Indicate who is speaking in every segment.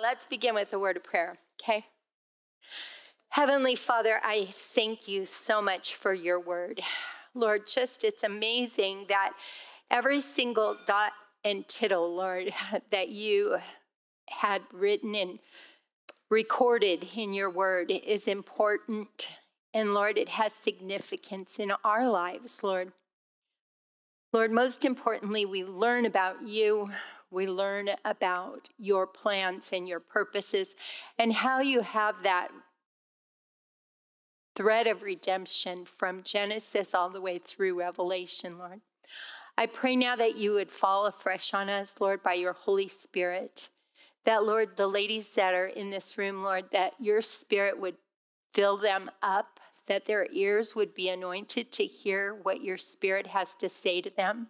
Speaker 1: Let's begin with a word of prayer, okay? Heavenly Father, I thank you so much for your word. Lord, just it's amazing that every single dot and tittle, Lord, that you had written and recorded in your word is important. And Lord, it has significance in our lives, Lord. Lord, most importantly, we learn about you we learn about your plans and your purposes and how you have that thread of redemption from Genesis all the way through Revelation, Lord. I pray now that you would fall afresh on us, Lord, by your Holy Spirit. That, Lord, the ladies that are in this room, Lord, that your spirit would fill them up, that their ears would be anointed to hear what your spirit has to say to them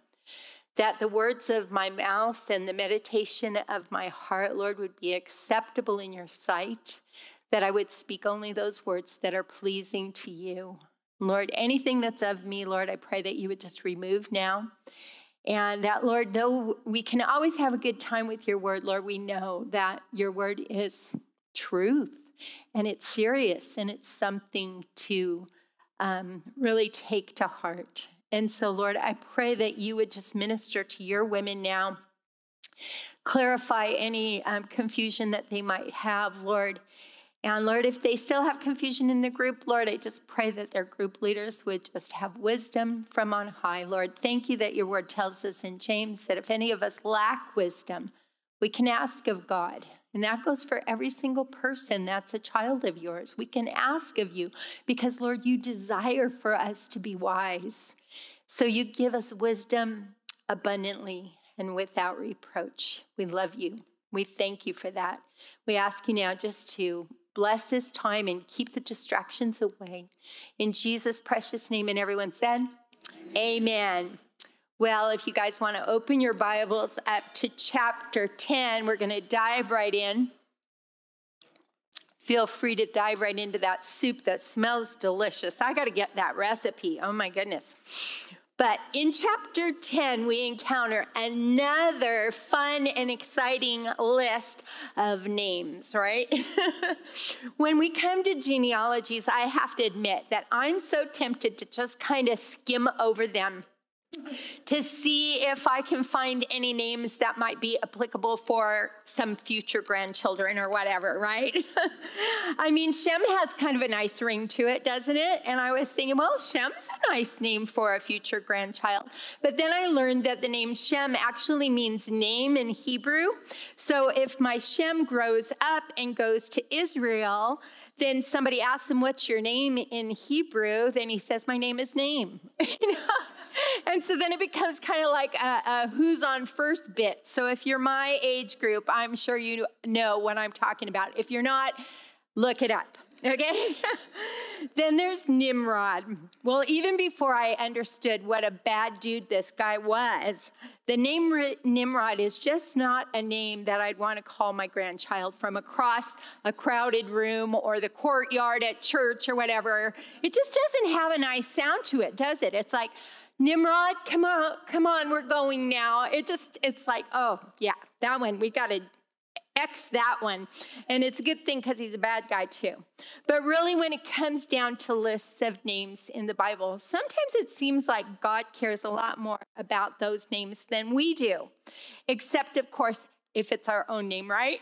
Speaker 1: that the words of my mouth and the meditation of my heart, Lord, would be acceptable in your sight, that I would speak only those words that are pleasing to you. Lord, anything that's of me, Lord, I pray that you would just remove now. And that, Lord, though we can always have a good time with your word, Lord, we know that your word is truth and it's serious and it's something to um, really take to heart. And so, Lord, I pray that you would just minister to your women now, clarify any um, confusion that they might have, Lord. And Lord, if they still have confusion in the group, Lord, I just pray that their group leaders would just have wisdom from on high. Lord, thank you that your word tells us in James that if any of us lack wisdom, we can ask of God. And that goes for every single person that's a child of yours. We can ask of you because, Lord, you desire for us to be wise. So you give us wisdom abundantly and without reproach. We love you. We thank you for that. We ask you now just to bless this time and keep the distractions away. In Jesus' precious name, and everyone said, Amen. Amen. Well, if you guys want to open your Bibles up to chapter 10, we're going to dive right in. Feel free to dive right into that soup that smells delicious. I got to get that recipe. Oh my goodness. But in chapter 10, we encounter another fun and exciting list of names, right? when we come to genealogies, I have to admit that I'm so tempted to just kind of skim over them to see if I can find any names that might be applicable for some future grandchildren or whatever, right? I mean, Shem has kind of a nice ring to it, doesn't it? And I was thinking, well, Shem's a nice name for a future grandchild. But then I learned that the name Shem actually means name in Hebrew. So if my Shem grows up and goes to Israel, then somebody asks him, What's your name in Hebrew? Then he says, My name is name. you know? And so then it becomes kind of like a, a, who's on first bit. So if you're my age group, I'm sure you know what I'm talking about. If you're not, look it up. Okay? then there's Nimrod. Well, even before I understood what a bad dude this guy was, the name Nimrod is just not a name that I'd want to call my grandchild from across a crowded room or the courtyard at church or whatever. It just doesn't have a nice sound to it, does it? It's like, Nimrod, come on, come on, we're going now. It just, it's like, oh, yeah, that one, we got to X that one. And it's a good thing because he's a bad guy too. But really, when it comes down to lists of names in the Bible, sometimes it seems like God cares a lot more about those names than we do. Except, of course, if it's our own name, right?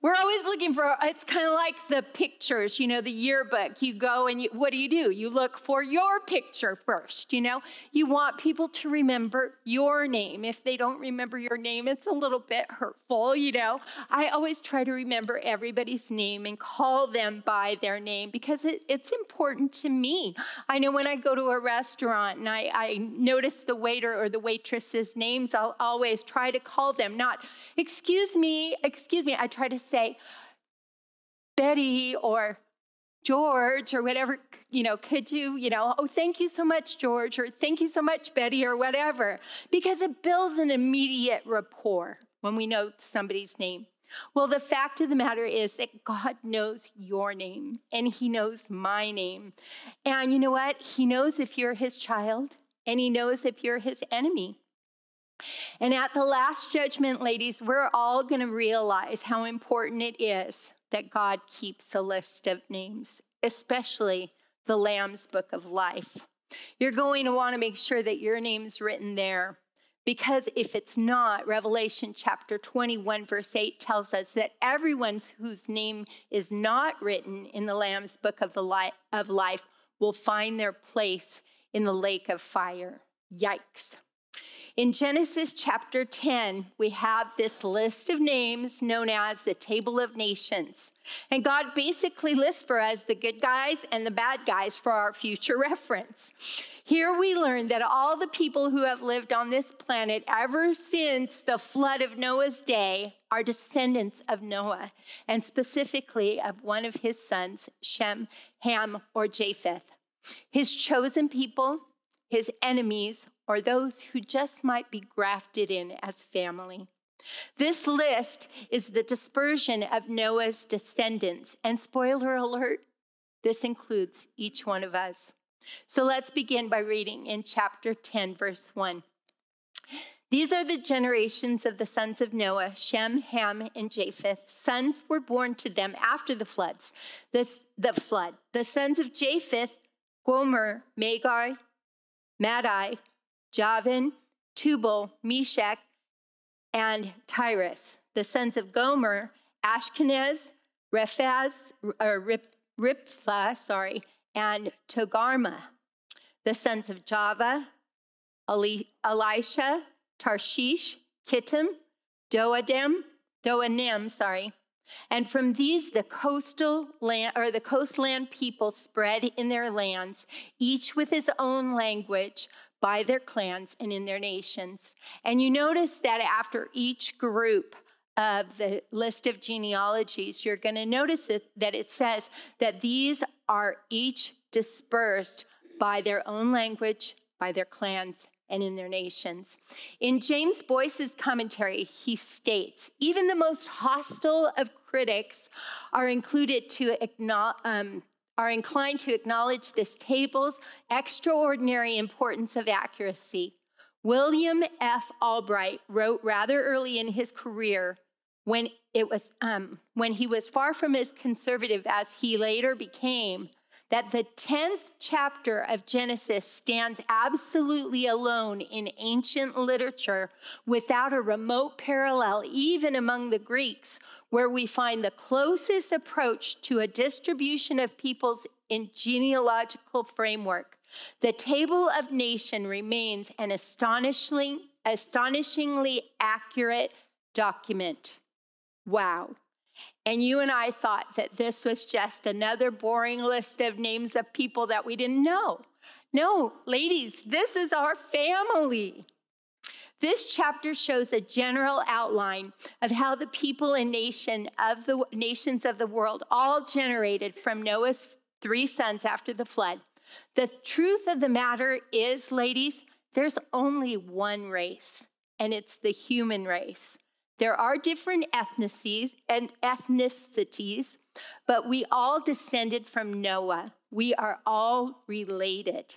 Speaker 1: We're always looking for, it's kind of like the pictures, you know, the yearbook. You go and you, what do you do? You look for your picture first, you know? You want people to remember your name. If they don't remember your name, it's a little bit hurtful, you know? I always try to remember everybody's name and call them by their name because it, it's important to me. I know when I go to a restaurant and I, I notice the waiter or the waitress's names, I'll always try to call them, not, excuse me, excuse me. I try to say, Betty or George or whatever, you know, could you, you know, oh, thank you so much, George, or thank you so much, Betty, or whatever, because it builds an immediate rapport when we know somebody's name. Well, the fact of the matter is that God knows your name and He knows my name. And you know what? He knows if you're His child and He knows if you're His enemy. And at the last judgment, ladies, we're all going to realize how important it is that God keeps a list of names, especially the Lamb's Book of Life. You're going to want to make sure that your name's written there. Because if it's not, Revelation chapter 21, verse 8 tells us that everyone whose name is not written in the Lamb's book of, the li- of life will find their place in the lake of fire. Yikes. In Genesis chapter 10, we have this list of names known as the Table of Nations. And God basically lists for us the good guys and the bad guys for our future reference. Here we learn that all the people who have lived on this planet ever since the flood of Noah's day are descendants of Noah, and specifically of one of his sons, Shem, Ham, or Japheth. His chosen people, his enemies, or those who just might be grafted in as family. This list is the dispersion of Noah's descendants, and spoiler alert, this includes each one of us. So let's begin by reading in chapter 10, verse 1. These are the generations of the sons of Noah Shem, Ham, and Japheth. Sons were born to them after the floods. This, the flood. The sons of Japheth, Gomer, Magog, Madai, Javan, Tubal, Meshech, and Tiras. The sons of Gomer, Ashkenaz, Rephaz, or Rip, Riptha, sorry, and Togarma. The sons of Java, Elisha, Tarshish, Kittim, Doadem, Doanim, sorry. And from these, the coastal land or the coastland people spread in their lands, each with his own language, by their clans and in their nations. And you notice that after each group of the list of genealogies, you're going to notice that it says that these are each dispersed by their own language, by their clans, and in their nations. In James Boice's commentary, he states even the most hostile of critics are included to um, are inclined to acknowledge this table's extraordinary importance of accuracy. William F. Albright wrote rather early in his career when it was um, when he was far from as conservative as he later became that the 10th chapter of Genesis stands absolutely alone in ancient literature without a remote parallel, even among the Greeks, where we find the closest approach to a distribution of peoples in genealogical framework. The Table of Nation remains an astonishingly, astonishingly accurate document. Wow. And you and I thought that this was just another boring list of names of people that we didn't know. No, ladies, this is our family. This chapter shows a general outline of how the people and nation of the nations of the world all generated from Noah's three sons after the flood. The truth of the matter is, ladies, there's only one race, and it's the human race. There are different ethnicities and ethnicities, but we all descended from Noah. We are all related.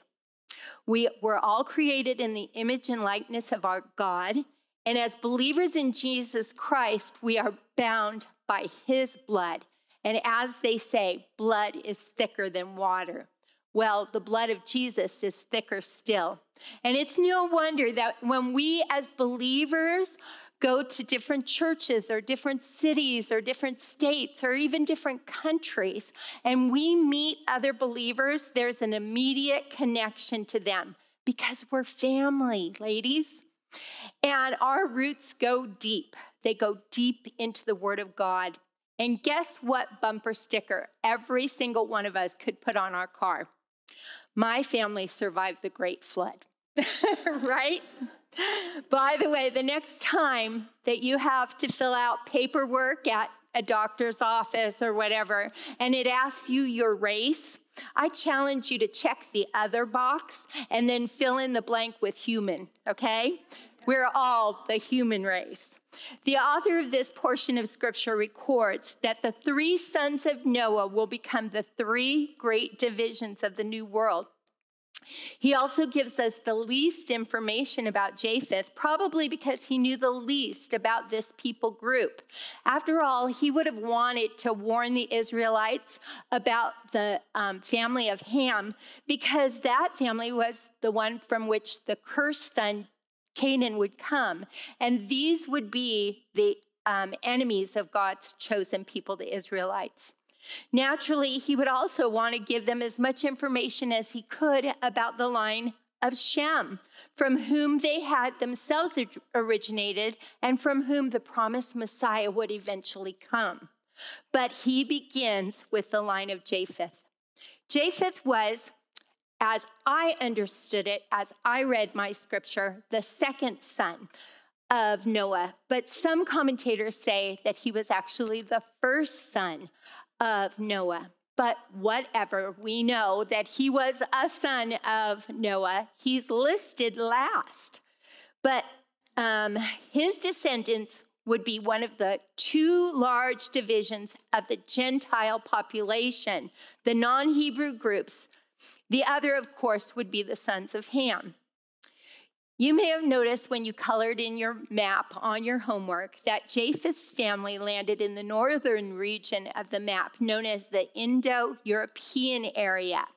Speaker 1: We were all created in the image and likeness of our God. And as believers in Jesus Christ, we are bound by his blood. And as they say, blood is thicker than water. Well, the blood of Jesus is thicker still. And it's no wonder that when we as believers go to different churches or different cities or different states or even different countries and we meet other believers, there's an immediate connection to them because we're family, ladies. And our roots go deep. They go deep into the Word of God. And guess what bumper sticker every single one of us could put on our car? My family survived the Great Flood, right? By the way, the next time that you have to fill out paperwork at a doctor's office or whatever, and it asks you your race, I challenge you to check the other box and then fill in the blank with human, okay? We're all the human race. The author of this portion of scripture records that the three sons of Noah will become the three great divisions of the new world. He also gives us the least information about Japheth, probably because he knew the least about this people group. After all, he would have wanted to warn the Israelites about the um, family of Ham, because that family was the one from which the cursed son Canaan would come. And these would be the um, enemies of God's chosen people, the Israelites. Naturally, he would also want to give them as much information as he could about the line of Shem, from whom they had themselves originated and from whom the promised Messiah would eventually come. But he begins with the line of Japheth. Japheth was, as I understood it, as I read my scripture, the second son of Noah. But some commentators say that he was actually the first son of Noah. But whatever, we know that he was a son of Noah. He's listed last. But um, his descendants would be one of the two large divisions of the Gentile population, the non Hebrew groups. The other, of course, would be the sons of Ham. You may have noticed when you colored in your map on your homework that Japheth's family landed in the northern region of the map, known as the Indo European area.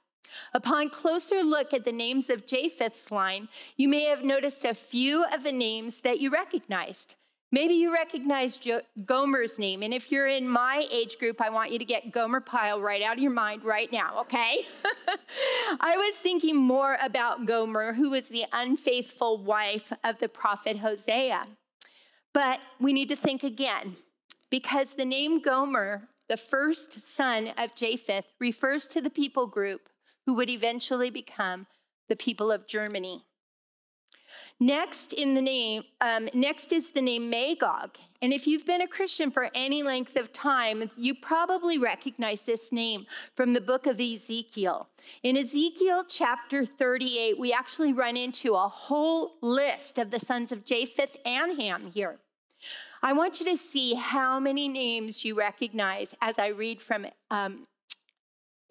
Speaker 1: Upon closer look at the names of Japheth's line, you may have noticed a few of the names that you recognized. Maybe you recognize jo- Gomer's name. And if you're in my age group, I want you to get Gomer Pyle right out of your mind right now, okay? I was thinking more about Gomer, who was the unfaithful wife of the prophet Hosea. But we need to think again, because the name Gomer, the first son of Japheth, refers to the people group who would eventually become the people of Germany. Next in the name, um, next is the name Magog. And if you've been a Christian for any length of time, you probably recognize this name from the book of Ezekiel. In Ezekiel chapter 38, we actually run into a whole list of the sons of Japheth and Ham here. I want you to see how many names you recognize as I read from um,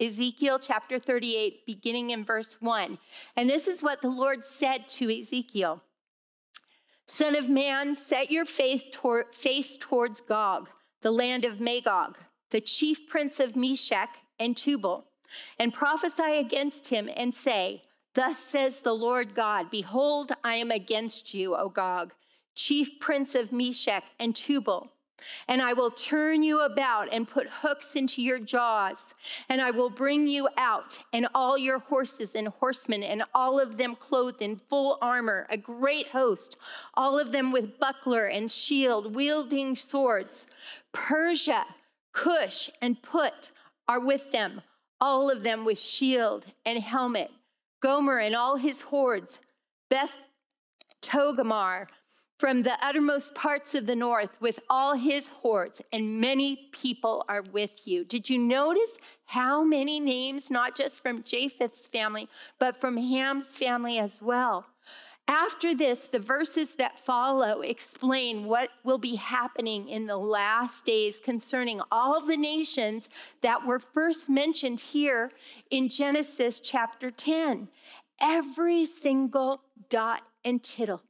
Speaker 1: Ezekiel chapter 38, beginning in verse 1. And this is what the Lord said to Ezekiel Son of man, set your face, face towards Gog, the land of Magog, the chief prince of Meshech and Tubal, and prophesy against him and say, Thus says the Lord God, Behold, I am against you, O Gog, chief prince of Meshech and Tubal. And I will turn you about and put hooks into your jaws. And I will bring you out, and all your horses and horsemen, and all of them clothed in full armor, a great host, all of them with buckler and shield, wielding swords. Persia, Cush, and Put are with them, all of them with shield and helmet. Gomer and all his hordes, Beth Togarmah, from the uttermost parts of the north with all his hordes, and many people are with you. Did you notice how many names, not just from Japheth's family, but from Ham's family as well? After this, the verses that follow explain what will be happening in the last days concerning all the nations that were first mentioned here in Genesis chapter 10. Every single dot and tittle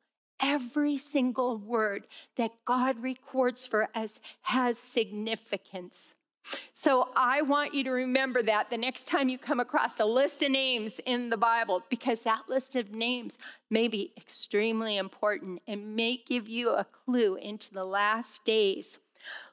Speaker 1: every single word that God records for us has significance. So I want you to remember that the next time you come across a list of names in the Bible, because that list of names may be extremely important and may give you a clue into the last days.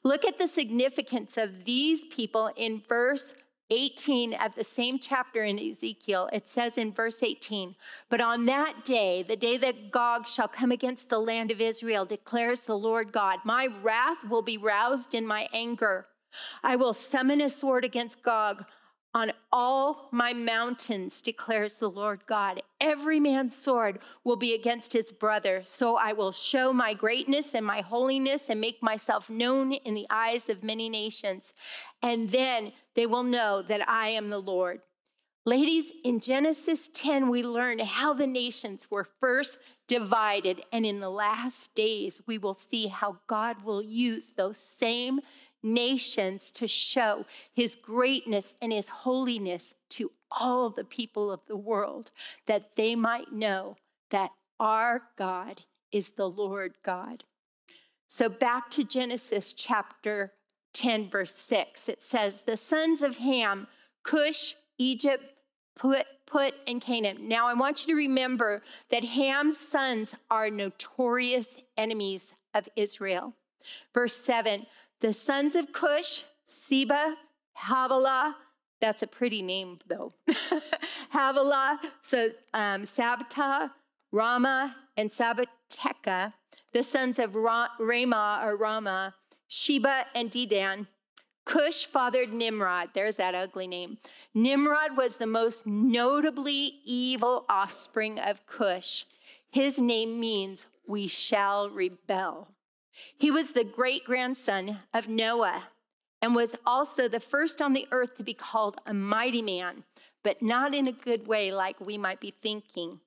Speaker 1: Look at the significance of these people in verse 18 of the same chapter in Ezekiel, it says in verse 18, But on that day, the day that Gog shall come against the land of Israel, declares the Lord God, my wrath will be roused in my anger. I will summon a sword against Gog on all my mountains, declares the Lord God. Every man's sword will be against his brother. So I will show my greatness and my holiness and make myself known in the eyes of many nations. And then they will know that I am the Lord. Ladies, in Genesis 10, we learn how the nations were first divided. And in the last days, we will see how God will use those same nations to show his greatness and his holiness to all the people of the world, that they might know that our God is the Lord God. So back to Genesis chapter 10, verse 6. It says, The sons of Ham, Cush, Egypt, Put, Put, and Canaan. Now I want you to remember that Ham's sons are notorious enemies of Israel. Verse 7 The sons of Cush, Seba, Havilah, that's a pretty name though. Havilah, so um, Sabta, Rama, and Sabbateca, the sons of Ra- Ramah or Rama, Sheba, and Dedan. Cush fathered Nimrod. There's that ugly name. Nimrod was the most notably evil offspring of Cush. His name means we shall rebel. He was the great grandson of Noah and was also the first on the earth to be called a mighty man, but not in a good way like we might be thinking.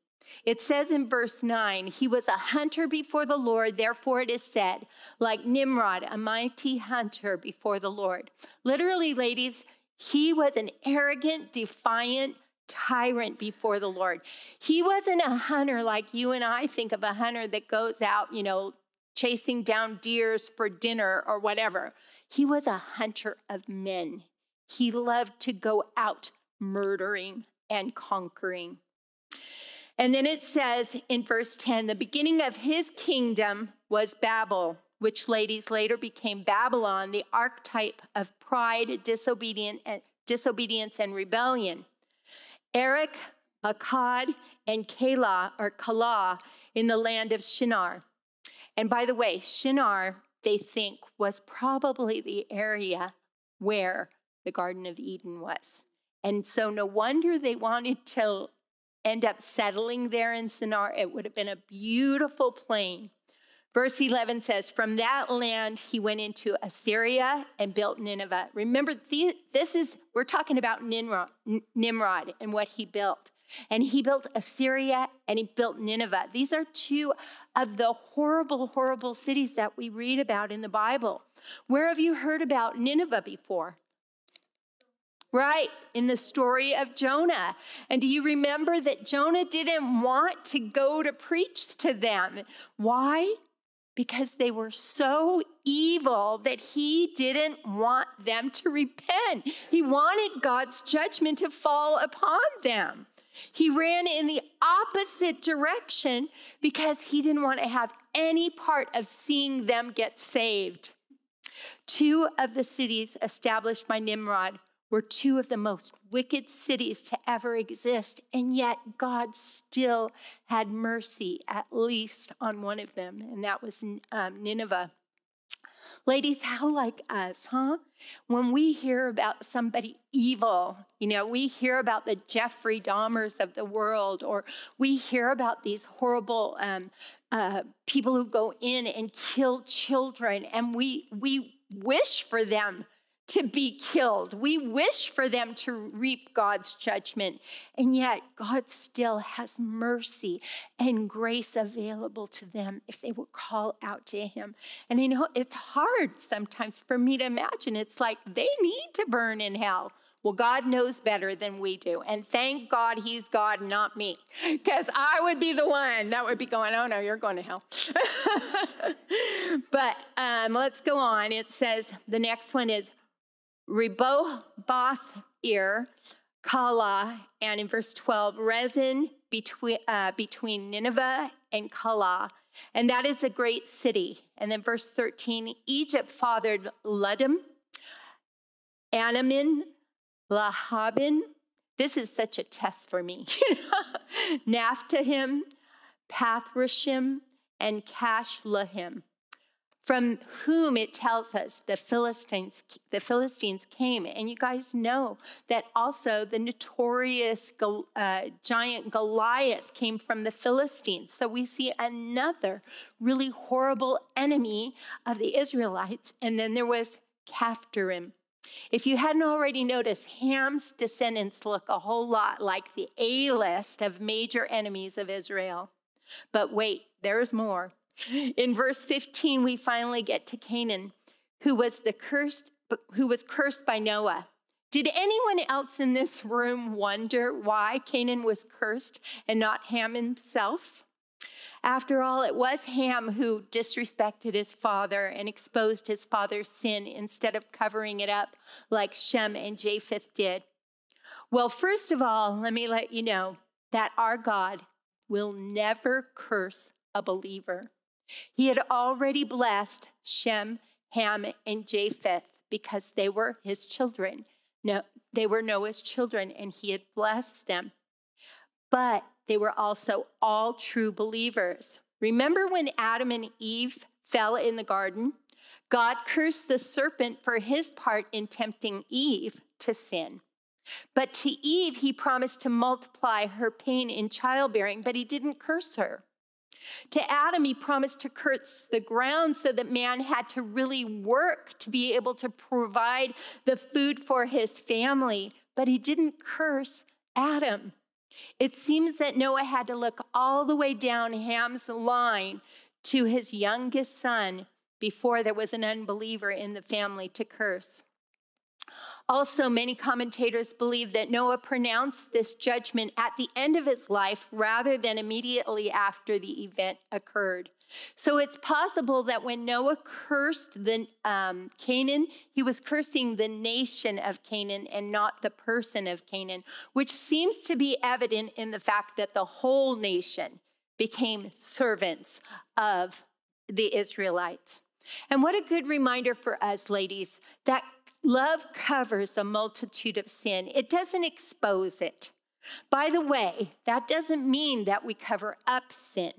Speaker 1: It says in verse 9, he was a hunter before the Lord, therefore it is said, like Nimrod, a mighty hunter before the Lord. Literally, ladies, he was an arrogant, defiant tyrant before the Lord. He wasn't a hunter like you and I think of a hunter that goes out, you know, chasing down deers for dinner or whatever. He was a hunter of men. He loved to go out murdering and conquering. And then it says in verse 10 the beginning of his kingdom was Babel, which ladies later became Babylon, the archetype of pride, disobedience, and rebellion. Erech, Akkad, and Kala or Kala in the land of Shinar. And by the way, Shinar, they think, was probably the area where the Garden of Eden was. And so, no wonder they wanted to end up settling there in Shinar. It would have been a beautiful plain. Verse 11 says, From that land he went into Assyria and built Nineveh. Remember, this is, we're talking about Nimrod, Nimrod and what he built. And he built Assyria and he built Nineveh. These are two of the horrible, horrible cities that we read about in the Bible. Where have you heard about Nineveh before? Right, in the story of Jonah. And do you remember that Jonah didn't want to go to preach to them? Why? Because they were so evil that he didn't want them to repent. He wanted God's judgment to fall upon them. He ran in the opposite direction because he didn't want to have any part of seeing them get saved. Two of the cities established by Nimrod were two of the most wicked cities to ever exist, and yet God still had mercy, at least on one of them, and that was um, Nineveh. Ladies, how like us, huh? When we hear about somebody evil, you know, we hear about the Jeffrey Dahmers of the world, or we hear about these horrible um, uh, people who go in and kill children, and we we wish for them to be killed. We wish for them to reap God's judgment. And yet, God still has mercy and grace available to them if they will call out to Him. And you know, it's hard sometimes for me to imagine. It's like they need to burn in hell. Well, God knows better than we do. And thank God He's God, not me. Because I would be the one that would be going, oh no, you're going to hell. but um, let's go on. It says the next one is Ribos ear, Kala, and in verse 12, Resen between, uh, between Nineveh and Kala. And that is a great city. And then verse 13, Egypt fathered Ludum, Anamin, Lahabin. This is such a test for me. Naphtahim, Pathrushim, and Cashlahim from whom it tells us the Philistines, the Philistines came. And you guys know that also the notorious uh, giant Goliath came from the Philistines. So we see another really horrible enemy of the Israelites. And then there was Caphtorim. If you hadn't already noticed, Ham's descendants look a whole lot like the A list of major enemies of Israel. But wait, there's more. In verse 15, we finally get to Canaan, who was the cursed who was cursed by Noah. Did anyone else in this room wonder why Canaan was cursed and not Ham himself? After all, it was Ham who disrespected his father and exposed his father's sin instead of covering it up like Shem and Japheth did. Well, first of all, let me let you know that our God will never curse a believer. He had already blessed Shem, Ham, and Japheth because they were his children. No, they were Noah's children, and he had blessed them. But they were also all true believers. Remember when Adam and Eve fell in the garden? God cursed the serpent for his part in tempting Eve to sin. But to Eve, he promised to multiply her pain in childbearing, but he didn't curse her. To Adam, he promised to curse the ground so that man had to really work to be able to provide the food for his family, but he didn't curse Adam. It seems that Noah had to look all the way down Ham's line to his youngest son before there was an unbeliever in the family to curse. Also, many commentators believe that Noah pronounced this judgment at the end of his life rather than immediately after the event occurred. So it's possible that when Noah cursed the um, Canaan, he was cursing the nation of Canaan and not the person of Canaan, which seems to be evident in the fact that the whole nation became servants of the Israelites. And what a good reminder for us, ladies, that Love covers a multitude of sin, it doesn't expose it. By the way, that doesn't mean that we cover up sin.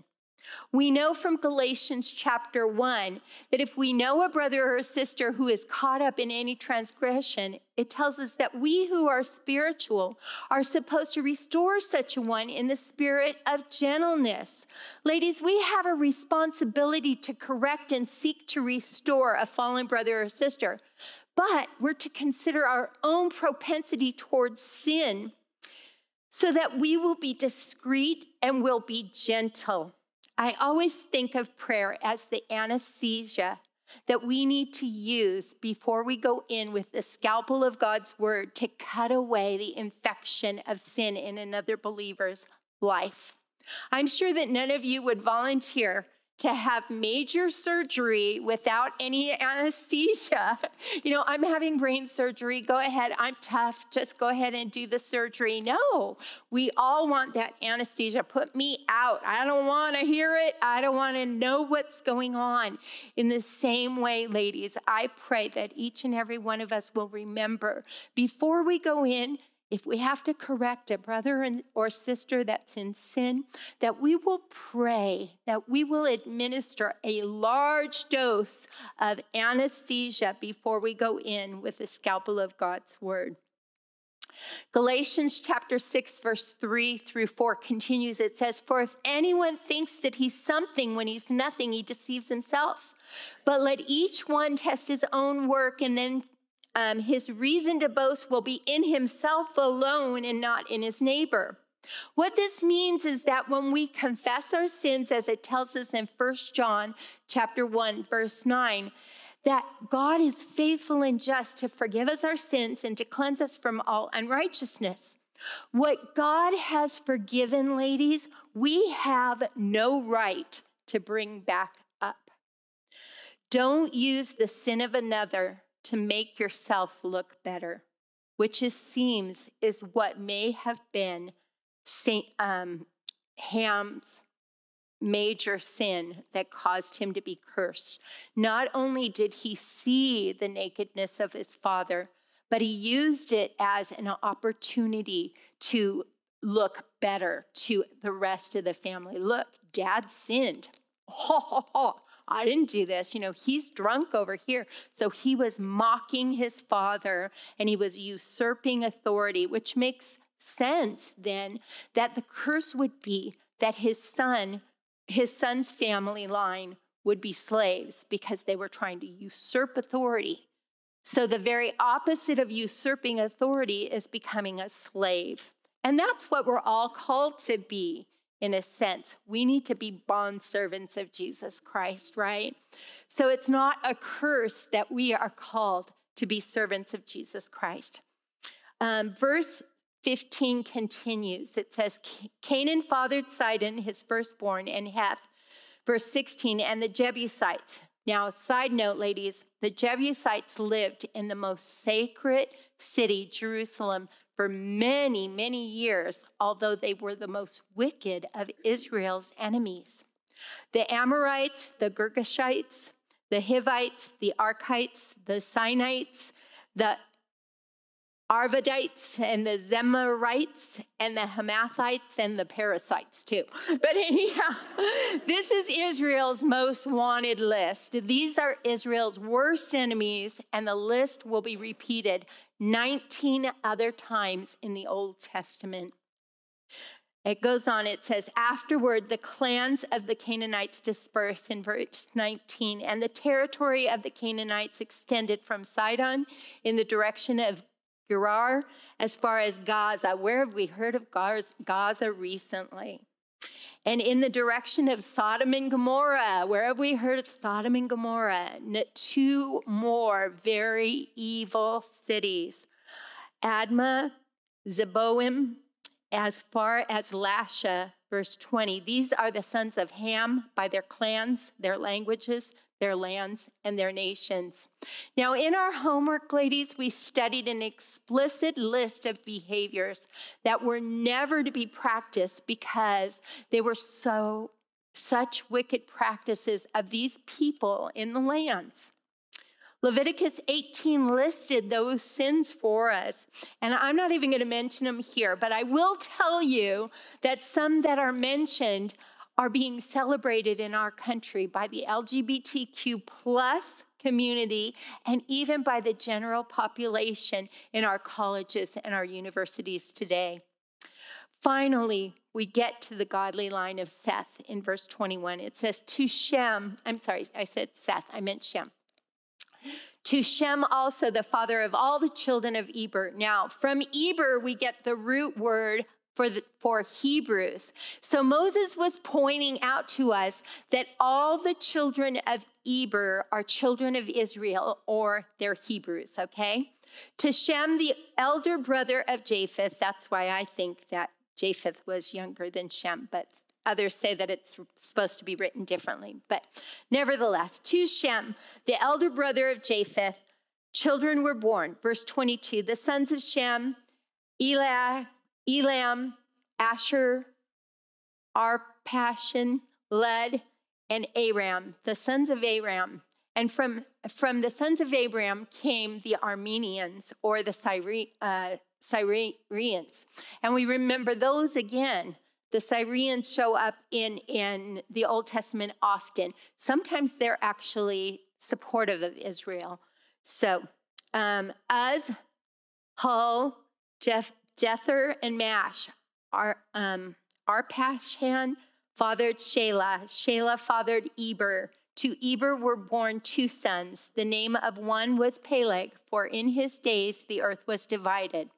Speaker 1: We know from Galatians chapter 1 that if we know a brother or a sister who is caught up in any transgression, it tells us that we who are spiritual are supposed to restore such a one in the spirit of gentleness. Ladies, we have a responsibility to correct and seek to restore a fallen brother or sister but we're to consider our own propensity towards sin so that we will be discreet and will be gentle. I always think of prayer as the anesthesia that we need to use before we go in with the scalpel of God's word to cut away the infection of sin in another believer's life. I'm sure that none of you would volunteer to have major surgery without any anesthesia. You know, I'm having brain surgery. Go ahead. I'm tough. Just go ahead and do the surgery. No, we all want that anesthesia. Put me out. I don't want to hear it. I don't want to know what's going on. In the same way, ladies, I pray that each and every one of us will remember before we go in if we have to correct a brother or sister that's in sin, that we will pray, that we will administer a large dose of anesthesia before we go in with the scalpel of God's word. Galatians chapter 6, verse 3 through 4 continues. It says, For if anyone thinks that he's something when he's nothing, he deceives himself. But let each one test his own work and then um, his reason to boast will be in himself alone and not in his neighbor. What this means is that when we confess our sins, as it tells us in 1 John chapter 1, verse 9, that God is faithful and just to forgive us our sins and to cleanse us from all unrighteousness. What God has forgiven, ladies, we have no right to bring back up. Don't use the sin of another to make yourself look better, which it seems is what may have been Saint um, Ham's major sin that caused him to be cursed. Not only did he see the nakedness of his father, but he used it as an opportunity to look better to the rest of the family. Look, dad sinned. I didn't do this. You know, he's drunk over here. So he was mocking his father and he was usurping authority, which makes sense then that the curse would be that his son, his son's family line would be slaves because they were trying to usurp authority. So the very opposite of usurping authority is becoming a slave. And that's what we're all called to be in a sense. We need to be bond servants of Jesus Christ, right? So it's not a curse that we are called to be servants of Jesus Christ. Um, verse 15 continues. It says, Canaan fathered Sidon, his firstborn, and Heth. Verse 16, and the Jebusites. Now, side note, ladies, the Jebusites lived in the most sacred city, Jerusalem, for many, many years, although they were the most wicked of Israel's enemies. The Amorites, the Girgashites, the Hivites, the Arkites, the Sinites, the Arvadites and the Zemarites and the Hamathites and the Parasites, too. But anyhow, this is Israel's most wanted list. These are Israel's worst enemies, and the list will be repeated 19 other times in the Old Testament. It goes on, it says, Afterward, the clans of the Canaanites dispersed in verse 19, and the territory of the Canaanites extended from Sidon in the direction of Gerar as far as Gaza. Where have we heard of Gaza recently? And in the direction of Sodom and Gomorrah, where have we heard of Sodom and Gomorrah? Two more very evil cities Admah, Zeboim, as far as Lasha, verse 20. These are the sons of Ham by their clans, their languages, their lands, and their nations. Now, in our homework, ladies, we studied an explicit list of behaviors that were never to be practiced because they were so such wicked practices of these people in the lands. Leviticus 18 listed those sins for us. And I'm not even going to mention them here, but I will tell you that some that are mentioned are being celebrated in our country by the LGBTQ plus community and even by the general population in our colleges and our universities today. Finally, we get to the godly line of Seth in verse 21. It says, To Shem, I'm sorry, I said Seth, I meant Shem. To Shem also, the father of all the children of Eber. Now, from Eber, we get the root word for, the, for Hebrews. So Moses was pointing out to us that all the children of Eber are children of Israel or they're Hebrews, okay? To Shem, the elder brother of Japheth, that's why I think that Japheth was younger than Shem, but others say that it's supposed to be written differently. But nevertheless, to Shem, the elder brother of Japheth, children were born. Verse 22 the sons of Shem, Elah, Elam, Asher, Arpachshad, Lud, and Aram, the sons of Aram. And from, from the sons of Abraham came the Arameans or the uh, Syrians. And we remember those again. The Syrians show up in, in the Old Testament often. Sometimes they're actually supportive of Israel. So, um, Uz, Hul, Jeff, Jether and Mash, Ar, um, Arpachshad fathered Shelah. Shelah fathered Eber. To Eber were born two sons. The name of one was Peleg, for in his days the earth was divided.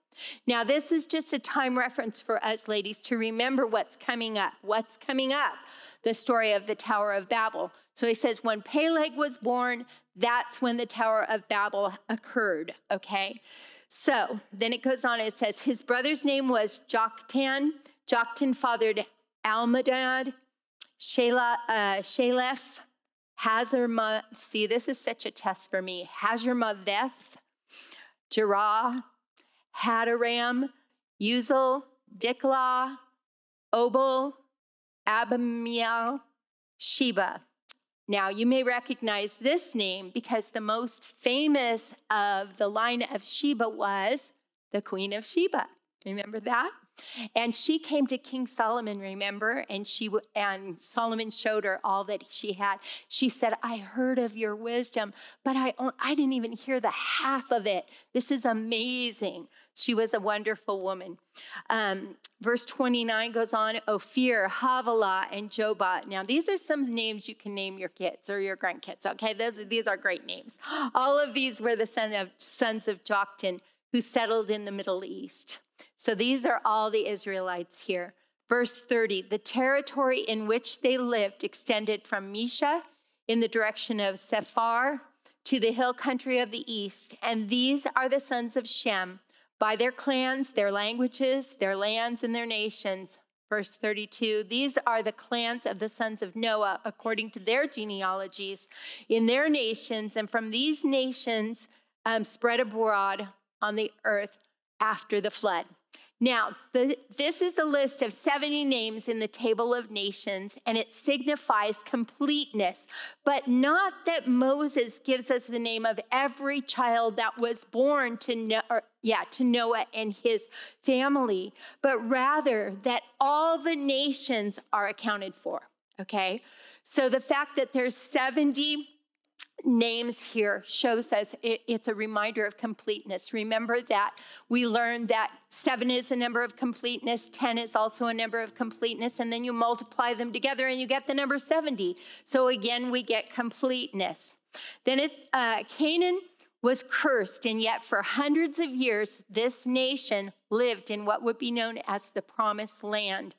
Speaker 1: Now, this is just a time reference for us, ladies, to remember what's coming up. What's coming up? The story of the Tower of Babel. So he says, when Peleg was born, that's when the Tower of Babel occurred, okay? So then it goes on, it says, his brother's name was Joktan. Joktan fathered Almadad, Shelah, uh, Shelef, Hazarma. See, this is such a test for me. Hazarmaveth, Jerah, Hadaram, Uzal, Diklah, Obal, Abimiel, Sheba. Now, you may recognize this name because the most famous of the line of Sheba was the Queen of Sheba. Remember that? And she came to King Solomon, remember? And she and Solomon showed her all that she had. She said, "I heard of your wisdom, but I I didn't even hear the half of it. This is amazing." She was a wonderful woman. Um, verse 29 goes on Ophir, Havilah, and Jobab. Now, these are some names you can name your kids or your grandkids, okay? Those, these are great names. All of these were the son of, sons of Joktan who settled in the Middle East. So these are all the Israelites here. Verse 30 the territory in which they lived extended from Mesha in the direction of Sephar to the hill country of the east, and these are the sons of Shem by their clans, their languages, their lands, and their nations. Verse 32 These are the clans of the sons of Noah according to their genealogies in their nations, and from these nations um, spread abroad on the earth after the flood. Now, the, this is a list of 70 names in the table of nations, and it signifies completeness, but not that Moses gives us the name of every child that was born to, no, or, yeah, to Noah and his family, but rather that all the nations are accounted for. Okay, so the fact that there's 70 names here shows us it, it's a reminder of completeness. Remember that we learned that seven is a number of completeness, 10 is also a number of completeness, and then you multiply them together and you get the number 70. So again, we get completeness. Then it's, uh, Canaan was cursed, and yet for hundreds of years, this nation lived in what would be known as the promised land.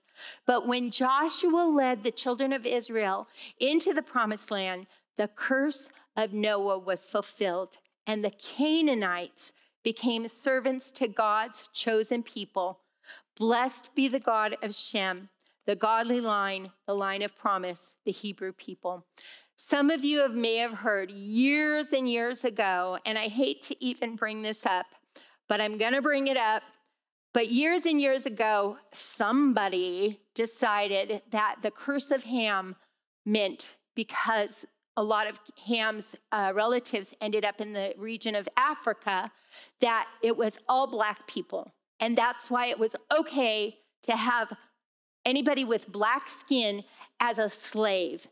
Speaker 1: But when Joshua led the children of Israel into the promised land, the curse of Noah was fulfilled, and the Canaanites became servants to God's chosen people. Blessed be the God of Shem, the godly line, the line of promise, the Hebrew people. Some of you have, may have heard years and years ago, and I hate to even bring this up, but I'm going to bring it up. But years and years ago, somebody decided that the curse of Ham meant because a lot of Ham's uh, relatives ended up in the region of Africa, that it was all black people. And that's why it was okay to have anybody with black skin as a slave.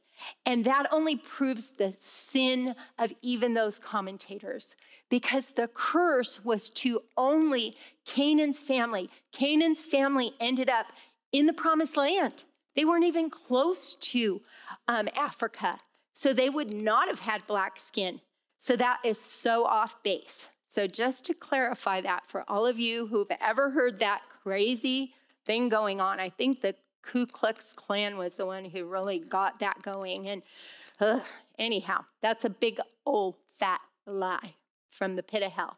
Speaker 1: And that only proves the sin of even those commentators because the curse was to only Canaan's family. Canaan's family ended up in the promised land. They weren't even close to um, Africa. So they would not have had black skin. So that is so off base. So just to clarify that for all of you who've ever heard that crazy thing going on, I think the Ku Klux Klan was the one who really got that going. And anyhow, that's a big old fat lie from the pit of hell.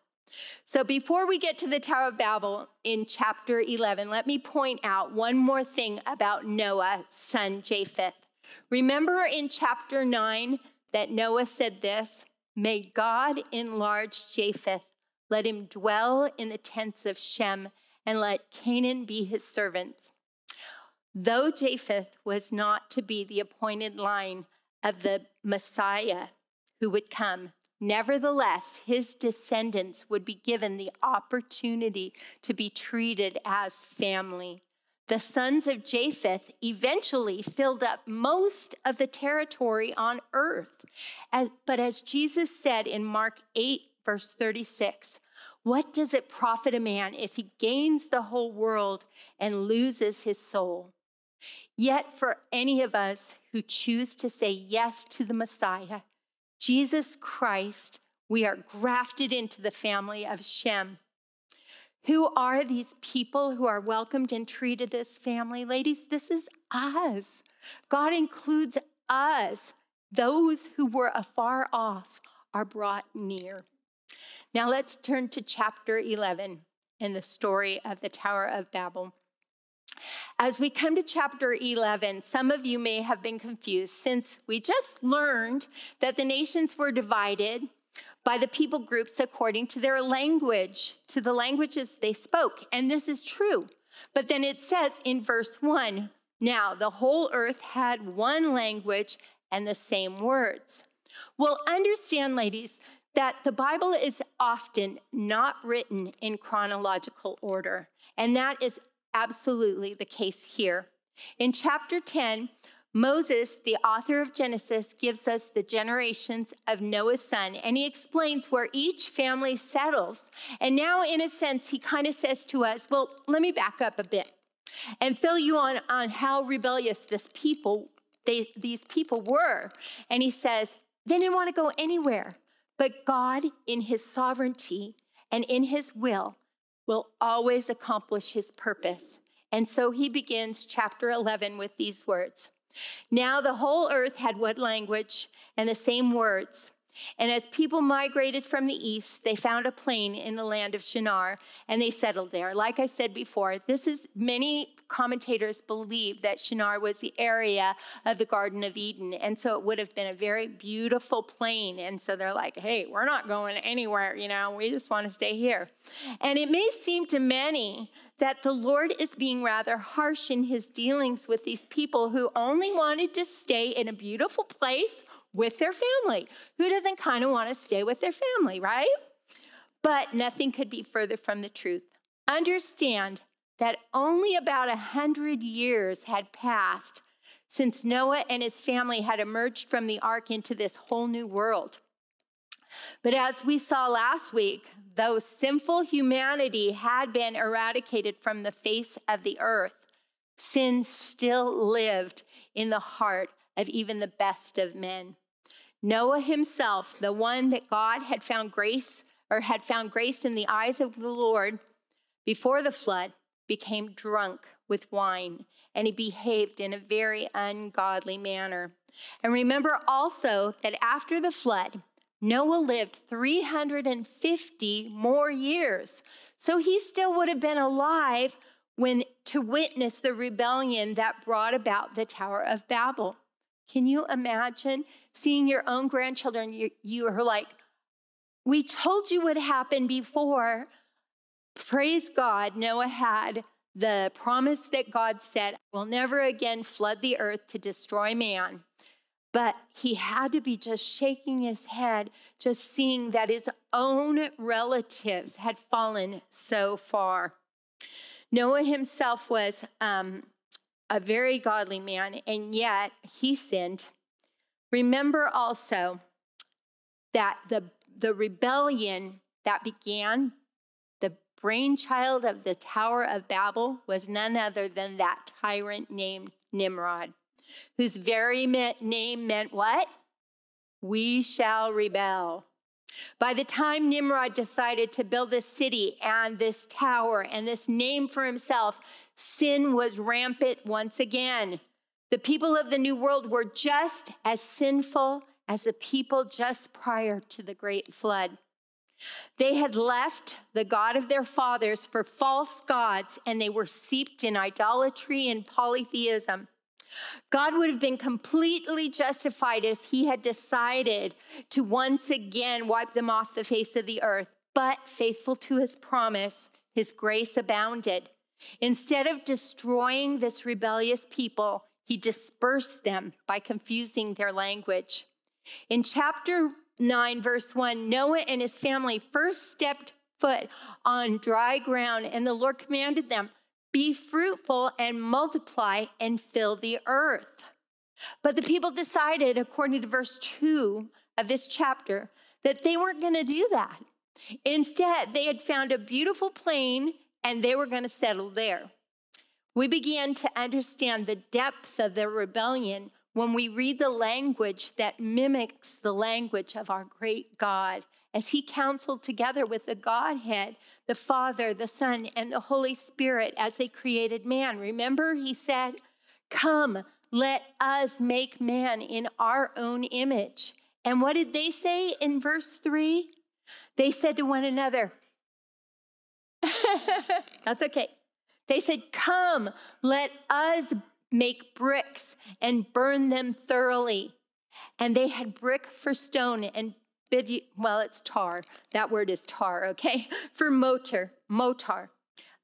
Speaker 1: So before we get to the Tower of Babel in chapter 11, let me point out one more thing about Noah's son Japheth. Remember in chapter 9 that Noah said this May God enlarge Japheth, let him dwell in the tents of Shem, and let Canaan be his servants. Though Japheth was not to be the appointed line of the Messiah who would come, nevertheless, his descendants would be given the opportunity to be treated as family the sons of Japheth eventually filled up most of the territory on earth. As, but as Jesus said in Mark 8, verse 36, what does it profit a man if he gains the whole world and loses his soul? Yet, for any of us who choose to say yes to the Messiah, Jesus Christ, we are grafted into the family of Shem. Who are these people who are welcomed and treated as family? Ladies, this is us. God includes us. Those who were afar off are brought near. Now let's turn to chapter 11 in the story of the Tower of Babel. As we come to chapter 11, some of you may have been confused since we just learned that the nations were divided by the people groups according to their language, to the languages they spoke. And this is true. But then it says in verse 1 now the whole earth had one language and the same words. Well, understand, ladies, that the Bible is often not written in chronological order. And that is absolutely the case here. In chapter 10, Moses, the author of Genesis, gives us the generations of Noah's son, and he explains where each family settles. And now, in a sense, he kind of says to us, Well, let me back up a bit and fill you on, on how rebellious this people, they, these people were. And he says, They didn't want to go anywhere. But God, in his sovereignty and in his will, will always accomplish his purpose. And so he begins chapter 11 with these words. Now the whole earth had one language and the same words. And as people migrated from the east, they found a plain in the land of Shinar and they settled there. Like I said before, this is many commentators believe that Shinar was the area of the Garden of Eden. And so it would have been a very beautiful plain. And so they're like, hey, we're not going anywhere, you know, we just want to stay here. And it may seem to many that the Lord is being rather harsh in his dealings with these people who only wanted to stay in a beautiful place with their family. Who doesn't kind of want to stay with their family, right? But nothing could be further from the truth. Understand that only about a hundred years had passed since Noah and his family had emerged from the ark into this whole new world. But as we saw last week, though sinful humanity had been eradicated from the face of the earth, sin still lived in the heart of even the best of men. Noah himself, the one that God had found grace or had found grace in the eyes of the Lord before the flood, became drunk with wine and he behaved in a very ungodly manner. And remember also that after the flood, Noah lived 350 more years. So he still would have been alive when to witness the rebellion that brought about the Tower of Babel. Can you imagine seeing your own grandchildren? You, you are like, we told you what happened before. Praise God, Noah had the promise that God said, I will never again flood the earth to destroy man. But he had to be just shaking his head, just seeing that his own relatives had fallen so far. Noah himself was um, a very godly man, and yet he sinned. Remember also that the, the rebellion that began, the brainchild of the Tower of Babel, was none other than that tyrant named Nimrod, whose very name meant what? We shall rebel. By the time Nimrod decided to build this city and this tower and this name for himself, sin was rampant once again. The people of the New World were just as sinful as the people just prior to the great flood. They had left the God of their fathers for false gods, and they were seeped in idolatry and polytheism. God would have been completely justified if he had decided to once again wipe them off the face of the earth. But faithful to his promise, his grace abounded. Instead of destroying this rebellious people, he dispersed them by confusing their language. In chapter 9, verse 1, Noah and his family first stepped foot on dry ground, and the Lord commanded them, be fruitful and multiply and fill the earth. But the people decided, according to verse 2 of this chapter, that they weren't going to do that. Instead, they had found a beautiful plain and they were going to settle there. We began to understand the depths of their rebellion when we read the language that mimics the language of our great God as he counseled together with the Godhead, the Father, the Son, and the Holy Spirit as they created man. Remember, he said, Come, let us make man in our own image. And what did they say in verse 3? They said to one another, That's okay. They said, Come, let us make bricks and burn them thoroughly. And they had brick for stone and bid, well, it's tar. That word is tar, okay? For motor, motar.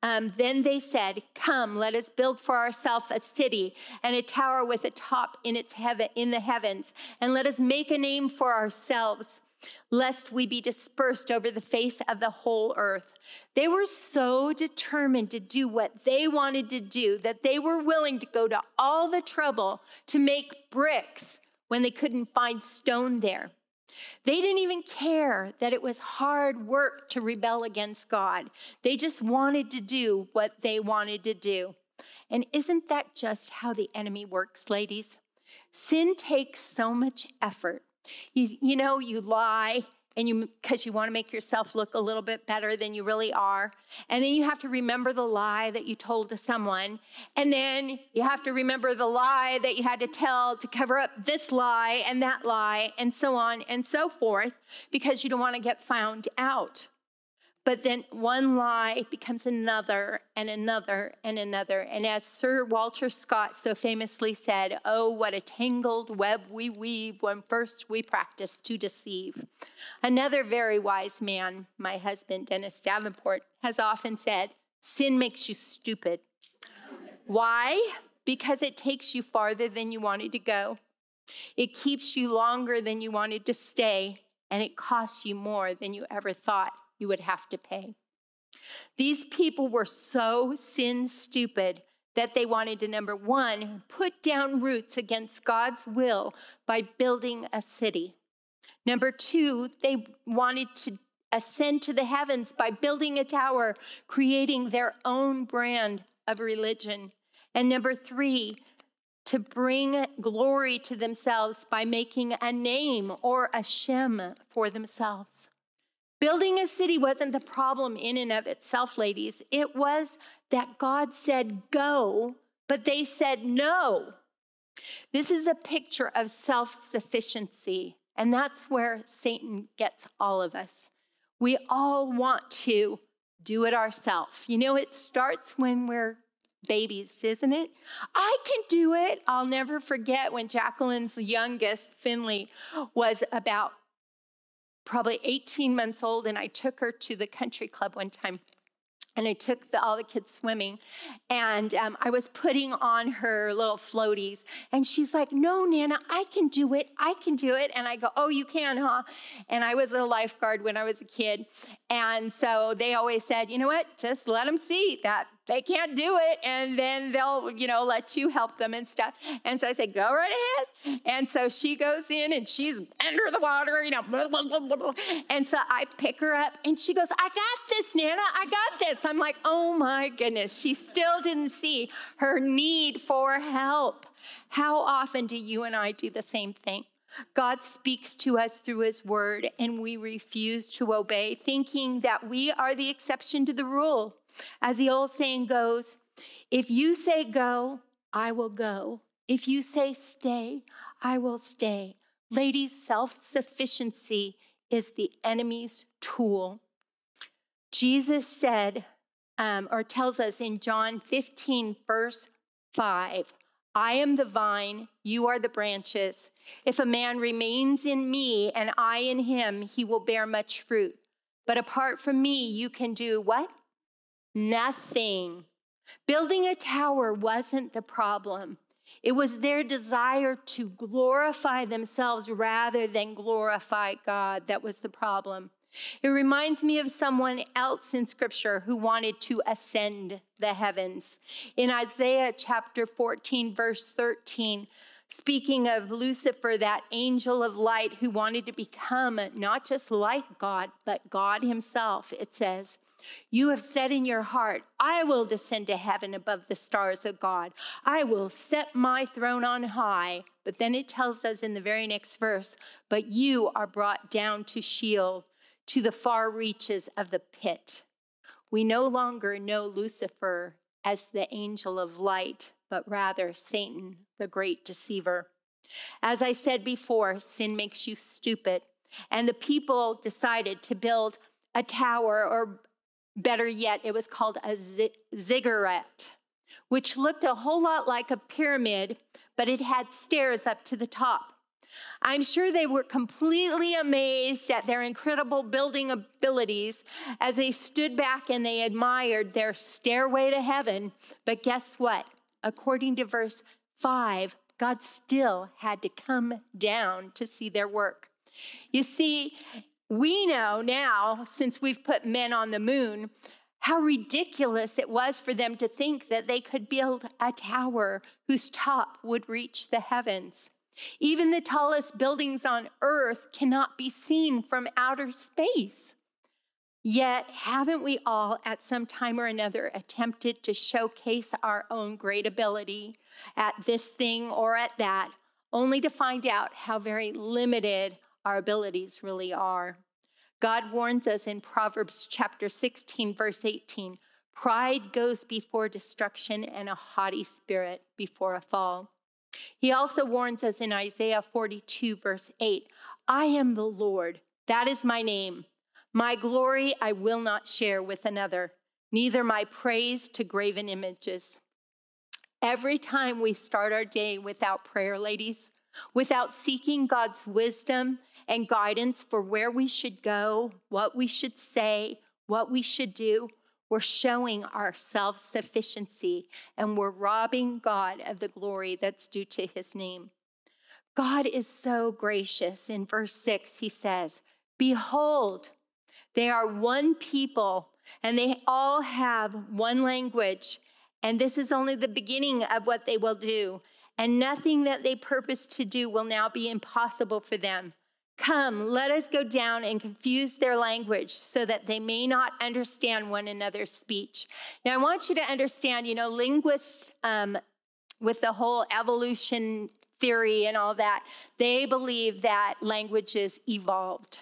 Speaker 1: Um, then they said, Come, let us build for ourselves a city and a tower with a top in its heaven in the heavens, and let us make a name for ourselves, lest we be dispersed over the face of the whole earth. They were so determined to do what they wanted to do that they were willing to go to all the trouble to make bricks when they couldn't find stone there. They didn't even care that it was hard work to rebel against God. They just wanted to do what they wanted to do. And isn't that just how the enemy works, ladies? Sin takes so much effort. You, you know, you lie and you because you want to make yourself look a little bit better than you really are. And then you have to remember the lie that you told to someone. And then you have to remember the lie that you had to tell to cover up this lie and that lie and so on and so forth because you don't want to get found out. But then one lie becomes another and another and another. And as Sir Walter Scott so famously said, Oh, what a tangled web we weave when first we practice to deceive. Another very wise man, my husband, Dennis Davenport, has often said, Sin makes you stupid. Why? Because it takes you farther than you wanted to go. It keeps you longer than you wanted to stay, and it costs you more than you ever thought you would have to pay. These people were so sin stupid that they wanted to, number one, put down roots against God's will by building a city. Number two, they wanted to ascend to the heavens by building a tower, creating their own brand of religion. And number three, to bring glory to themselves by making a name or a Shem for themselves. Building a city wasn't the problem in and of itself, ladies. It was that God said go, but they said no. This is a picture of self sufficiency, and that's where Satan gets all of us. We all want to do it ourselves. You know, it starts when we're babies, isn't it? I can do it. I'll never forget when Jacqueline's youngest, Finley, was about probably 18 months old, and I took her to the country club one time. And I took the, all the kids swimming, and um, I was putting on her little floaties. And she's like, No, Nana, I can do it. I can do it. And I go, Oh, you can, huh? And I was a lifeguard when I was a kid. And so they always said, You know what? Just let them see that they can't do it and then they'll you know let you help them and stuff. And so i said go right ahead. And so she goes in and she's under the water you know blah, blah, blah, and so i pick her up and she goes i got this nana i got this. I'm like oh my goodness. She still didn't see her need for help. How often do you and i do the same thing? God speaks to us through his word, and we refuse to obey, thinking that we are the exception to the rule. As the old saying goes, if you say go, I will go. If you say stay, I will stay. Ladies, self sufficiency is the enemy's tool. Jesus said, um, or tells us in John 15, verse 5, I am the vine, you are the branches. If a man remains in me and I in him, he will bear much fruit. But apart from me, you can do what? Nothing. Building a tower wasn't the problem. It was their desire to glorify themselves rather than glorify God that was the problem. It reminds me of someone else in scripture who wanted to ascend the heavens. In Isaiah chapter 14, verse 13, speaking of Lucifer, that angel of light who wanted to become not just like God, but God himself, it says, you have said in your heart, I will descend to heaven above the stars of God. I will set my throne on high. But then it tells us in the very next verse, but you are brought down to Sheol, to the far reaches of the pit. We no longer know Lucifer as the angel of light, but rather Satan, the great deceiver. As I said before, sin makes you stupid. And the people decided to build a tower or Better yet, it was called a ziggurat, which looked a whole lot like a pyramid, but it had stairs up to the top. I'm sure they were completely amazed at their incredible building abilities as they stood back and they admired their stairway to heaven. But guess what? According to verse 5, God still had to come down to see their work. You see, we know now, since we've put men on the moon, how ridiculous it was for them to think that they could build a tower whose top would reach the heavens. Even the tallest buildings on earth cannot be seen from outer space. Yet, haven't we all at some time or another attempted to showcase our own great ability at this thing or at that, only to find out how very limited our abilities really are. God warns us in Proverbs chapter 16, verse 18 pride goes before destruction, and a haughty spirit before a fall. He also warns us in Isaiah 42, verse 8 I am the Lord, that is my name. My glory I will not share with another, neither my praise to graven images. Every time we start our day without prayer, ladies, without seeking God's wisdom and guidance for where we should go, what we should say, what we should do, we're showing our self sufficiency and we're robbing God of the glory that's due to his name. God is so gracious. In verse 6, he says, Behold, they are one people and they all have one language. And this is only the beginning of what they will do. And nothing that they purpose to do will now be impossible for them. Come, let us go down and confuse their language so that they may not understand one another's speech. Now, I want you to understand, you know, linguists um, with the whole evolution theory and all that, they believe that languages evolved.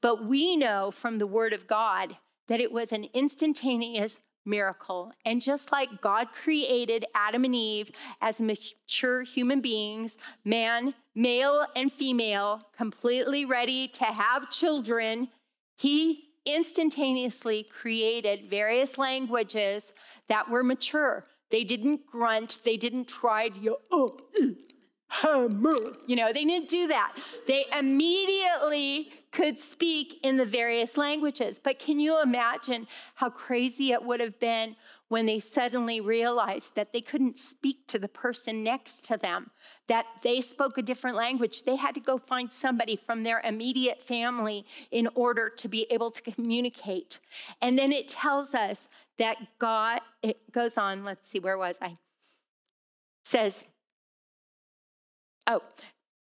Speaker 1: But we know from the Word of God that it was an instantaneous miracle. And just like God created Adam and Eve as mature human beings, man, male and female, completely ready to have children, he instantaneously created various languages that were mature. They didn't grunt, they didn't try to, oh, mm, you know, they didn't do that. They immediately could speak in the various languages. But can you imagine how crazy it would have been when they suddenly realized that they couldn't speak to the person next to them, that they spoke a different language? They had to go find somebody from their immediate family in order to be able to communicate. And then it tells us that God, it goes on, let's see, where was I? Says, Oh,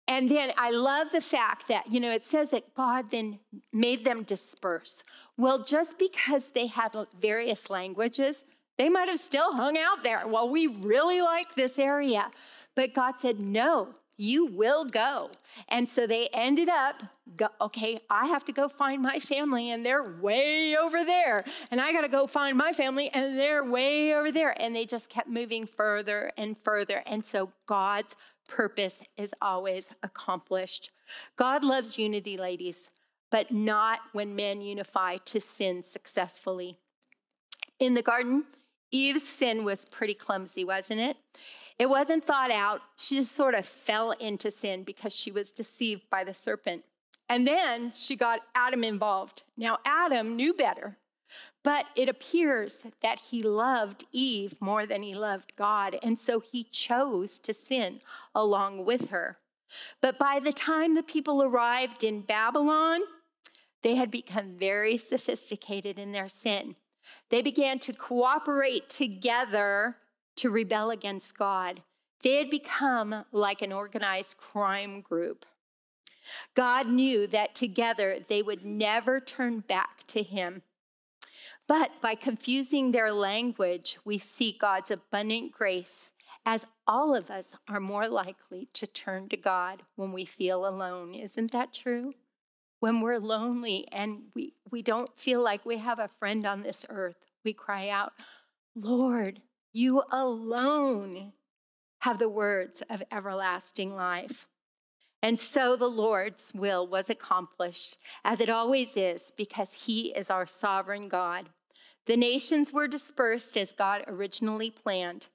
Speaker 1: and then I love the fact that, you know, it says that God then made them disperse. Well, just because they had various languages, they might have still hung out there. Well, we really like this area. But God said, no, you will go. And so they ended up, go, okay, I have to go find my family, and they're way over there. And I got to go find my family, and they're way over there. And they just kept moving further and further. And so God's purpose is always accomplished. God loves unity, ladies, but not when men unify to sin successfully. In the garden, Eve's sin was pretty clumsy, wasn't it? It wasn't thought out. She just sort of fell into sin because she was deceived by the serpent. And then she got Adam involved. Now, Adam knew better. But it appears that he loved Eve more than he loved God, and so he chose to sin along with her. But by the time the people arrived in Babylon, they had become very sophisticated in their sin. They began to cooperate together to rebel against God. They had become like an organized crime group. God knew that together they would never turn back to Him. But by confusing their language, we see God's abundant grace as all of us are more likely to turn to God when we feel alone. Isn't that true? When we're lonely and we, we don't feel like we have a friend on this earth, we cry out, Lord, you alone have the words of everlasting life. And so the Lord's will was accomplished, as it always is, because He is our sovereign God. The nations were dispersed as God originally planned.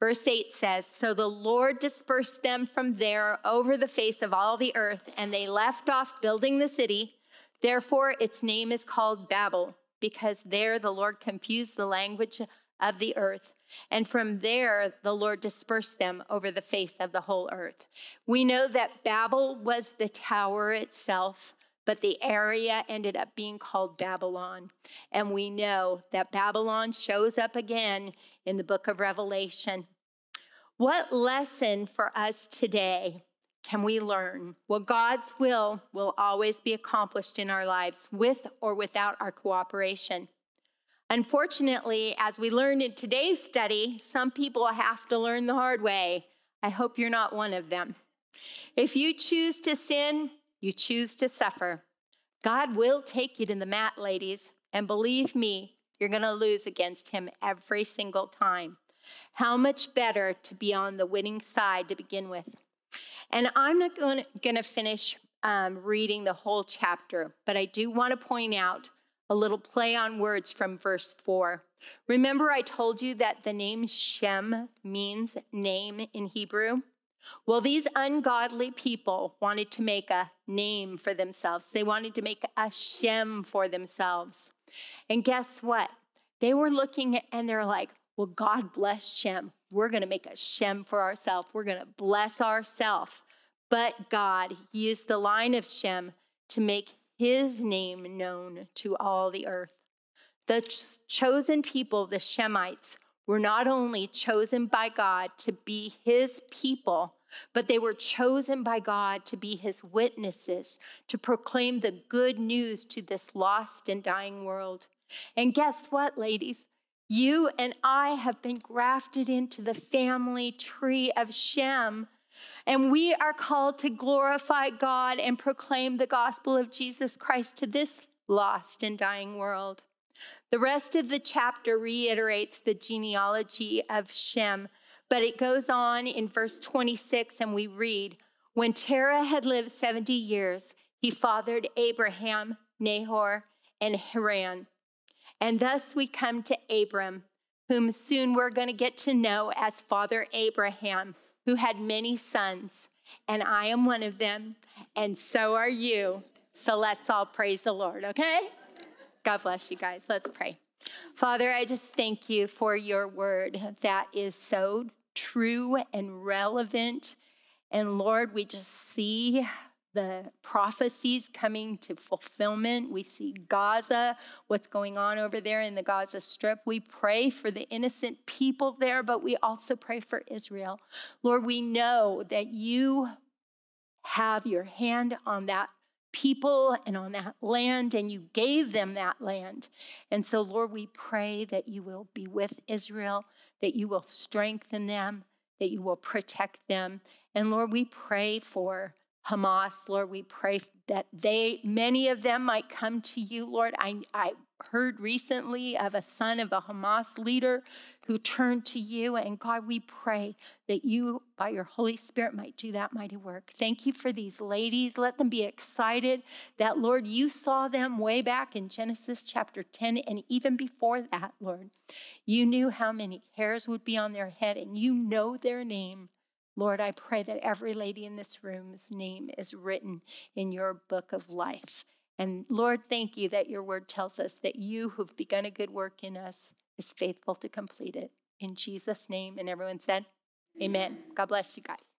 Speaker 1: Verse 8 says So the Lord dispersed them from there over the face of all the earth, and they left off building the city. Therefore, its name is called Babel, because there the Lord confused the language of the earth. And from there, the Lord dispersed them over the face of the whole earth. We know that Babel was the tower itself but the area ended up being called Babylon. And we know that Babylon shows up again in the book of Revelation. What lesson for us today can we learn? Well, God's will will always be accomplished in our lives with or without our cooperation. Unfortunately, as we learned in today's study, some people have to learn the hard way. I hope you're not one of them. If you choose to sin, you choose to suffer. God will take you to the mat, ladies. And believe me, you're going to lose against him every single time. How much better to be on the winning side to begin with. And I'm not going to finish um, reading the whole chapter, but I do want to point out a little play on words from verse 4. Remember, I told you that the name Shem means name in Hebrew? Well, these ungodly people wanted to make a name for themselves. They wanted to make a Shem for themselves. And guess what? They were looking and they're like, well, God bless Shem. We're going to make a Shem for ourselves. We're going to bless ourselves. But God used the line of Shem to make his name known to all the earth. The ch- chosen people, the Shemites, were not only chosen by God to be his people, but they were chosen by God to be his witnesses, to proclaim the good news to this lost and dying world. And guess what, ladies? You and I have been grafted into the family tree of Shem. And we are called to glorify God and proclaim the gospel of Jesus Christ to this lost and dying world. The rest of the chapter reiterates the genealogy of Shem, but it goes on in verse 26, and we read When Terah had lived 70 years, he fathered Abraham, Nahor, and Haran. And thus we come to Abram, whom soon we're going to get to know as Father Abraham, who had many sons. And I am one of them, and so are you. So let's all praise the Lord, okay? God bless you guys. Let's pray. Father, I just thank you for your word that is so true and relevant. And Lord, we just see the prophecies coming to fulfillment. We see Gaza, what's going on over there in the Gaza Strip. We pray for the innocent people there, but we also pray for Israel. Lord, we know that you have your hand on that people and on that land, and you gave them that land. And so, Lord, we pray that you will be with Israel, that you will strengthen them, that you will protect them. And Lord, we pray for Hamas, Lord, we pray that they, many of them might come to you, Lord. I, I heard recently of a son of a Hamas leader who turned to you. And God, we pray that you, by your Holy Spirit, might do that mighty work. Thank you for these ladies. Let them be excited that, Lord, you saw them way back in Genesis chapter 10. And even before that, Lord, you knew how many hairs would be on their head and you know their name. Lord, I pray that every lady in this room's name is written in your book of life. And Lord, thank you that your word tells us that you who've begun a good work in us is faithful to complete it. In Jesus' name. And everyone said, Amen. God bless you guys.